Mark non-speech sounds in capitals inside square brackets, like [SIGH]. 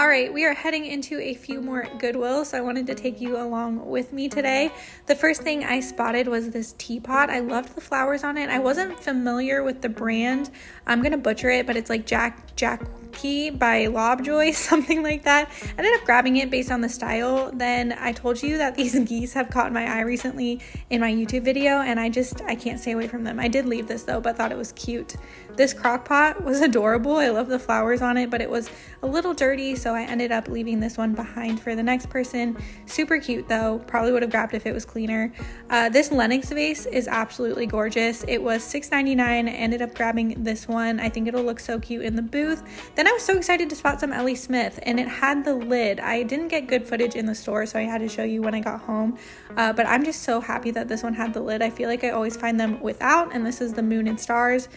All right, we are heading into a few more Goodwill, so I wanted to take you along with me today. The first thing I spotted was this teapot. I loved the flowers on it. I wasn't familiar with the brand. I'm gonna butcher it, but it's like Jack Jack Key by Lobjoy, [LAUGHS] something like that. I ended up grabbing it based on the style. Then I told you that these [LAUGHS] geese have caught my eye recently in my YouTube video, and I just I can't stay away from them. I did leave this though, but thought it was cute. This crock pot was [LAUGHS] adorable. I love the flowers on it, but it was a little dirty, so I ended up leaving this one behind for the next person. Super cute though. Probably would have grabbed if it was cleaner. Uh, this Lenox vase is absolutely gorgeous. It was $6.99. I ended up grabbing this one. I think it'll look so cute in the booth. Then I was so excited to spot some L.E. Smith, and it had the lid. I didn't get good footage in the store, so I had to show you when I got home. Uh, but I'm just so happy that this one had the lid. I feel like I always find them without, and this is the Moon and Stars.